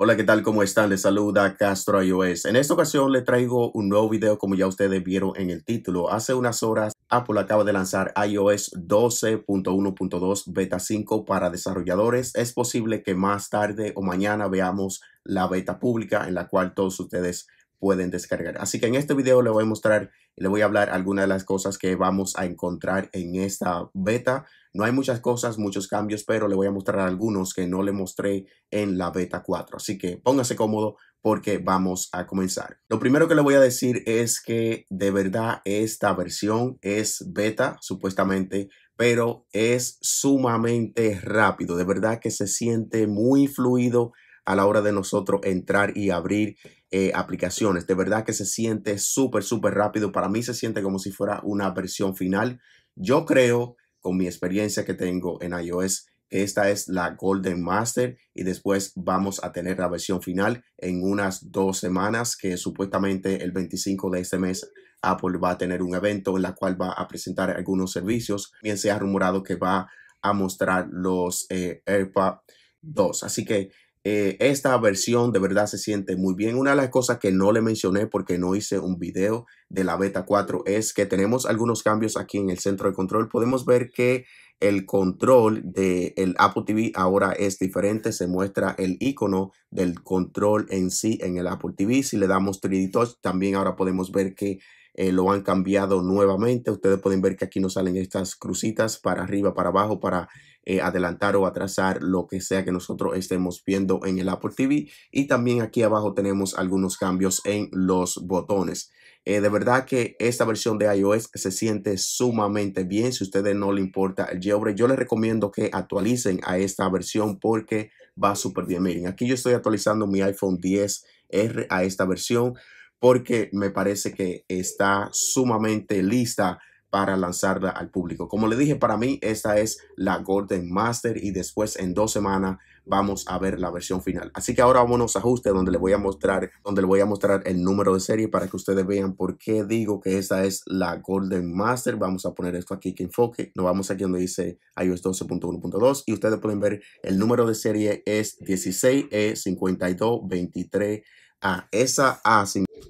Hola, ¿qué tal? ¿Cómo están? Les saluda Castro iOS. En esta ocasión les traigo un nuevo video como ya ustedes vieron en el título. Hace unas horas Apple acaba de lanzar iOS 12.1.2 Beta 5 para desarrolladores. Es posible que más tarde o mañana veamos la beta pública en la cual todos ustedes pueden descargar. Así que en este video le voy a mostrar y le voy a hablar algunas de las cosas que vamos a encontrar en esta beta. No hay muchas cosas, muchos cambios, pero le voy a mostrar algunos que no le mostré en la beta 4. Así que póngase cómodo porque vamos a comenzar. Lo primero que le voy a decir es que de verdad esta versión es beta, supuestamente, pero es sumamente rápido. De verdad que se siente muy fluido a la hora de nosotros entrar y abrir eh, aplicaciones. De verdad que se siente súper, súper rápido. Para mí se siente como si fuera una versión final. Yo creo, con mi experiencia que tengo en iOS, que esta es la Golden Master y después vamos a tener la versión final en unas dos semanas que supuestamente el 25 de este mes Apple va a tener un evento en la cual va a presentar algunos servicios. Bien se ha rumorado que va a mostrar los eh, AirPods 2. Así que eh, esta versión de verdad se siente muy bien. Una de las cosas que no le mencioné porque no hice un video de la beta 4 es que tenemos algunos cambios aquí en el centro de control. Podemos ver que el control del Apple TV ahora es diferente. Se muestra el icono del control en sí en el Apple TV. Si le damos 3D Touch, también ahora podemos ver que eh, lo han cambiado nuevamente. Ustedes pueden ver que aquí nos salen estas crucitas para arriba, para abajo, para eh, adelantar o atrasar lo que sea que nosotros estemos viendo en el Apple TV. Y también aquí abajo tenemos algunos cambios en los botones. Eh, de verdad que esta versión de iOS se siente sumamente bien. Si a ustedes no le importa el jailbreak, yo les recomiendo que actualicen a esta versión porque va súper bien. Miren, aquí yo estoy actualizando mi iPhone 10R a esta versión porque me parece que está sumamente lista para lanzarla al público. Como le dije, para mí esta es la Golden Master y después en dos semanas vamos a ver la versión final. Así que ahora vámonos a ajuste donde le voy a mostrar, donde le voy a mostrar el número de serie para que ustedes vean por qué digo que esta es la Golden Master. Vamos a poner esto aquí que enfoque. Nos vamos aquí donde dice iOS 12.1.2 y ustedes pueden ver el número de serie es 16E5223 a esa A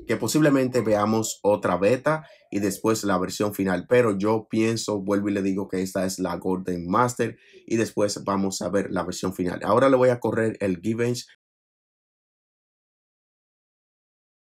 que posiblemente veamos otra beta y después la versión final. Pero yo pienso, vuelvo y le digo que esta es la Golden Master y después vamos a ver la versión final. Ahora le voy a correr el Geekbench.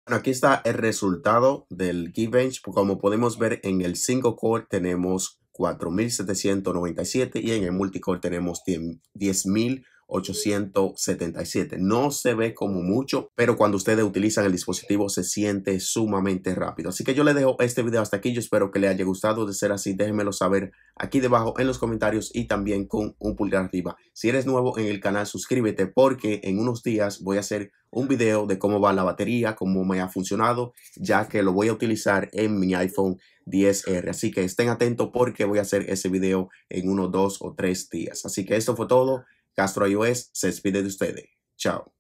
Bueno, aquí está el resultado del Geekbench. Como podemos ver en el 5 core tenemos 4797 y en el multicore tenemos 10.000 877. No se ve como mucho, pero cuando ustedes utilizan el dispositivo se siente sumamente rápido. Así que yo le dejo este video hasta aquí. Yo espero que le haya gustado. De ser así, déjenmelo saber aquí debajo en los comentarios y también con un pulgar arriba. Si eres nuevo en el canal, suscríbete porque en unos días voy a hacer un video de cómo va la batería, cómo me ha funcionado, ya que lo voy a utilizar en mi iPhone 10R. Así que estén atentos porque voy a hacer ese video en unos dos o tres días. Así que esto fue todo. Castro iOS se despide de ustedes. Chao.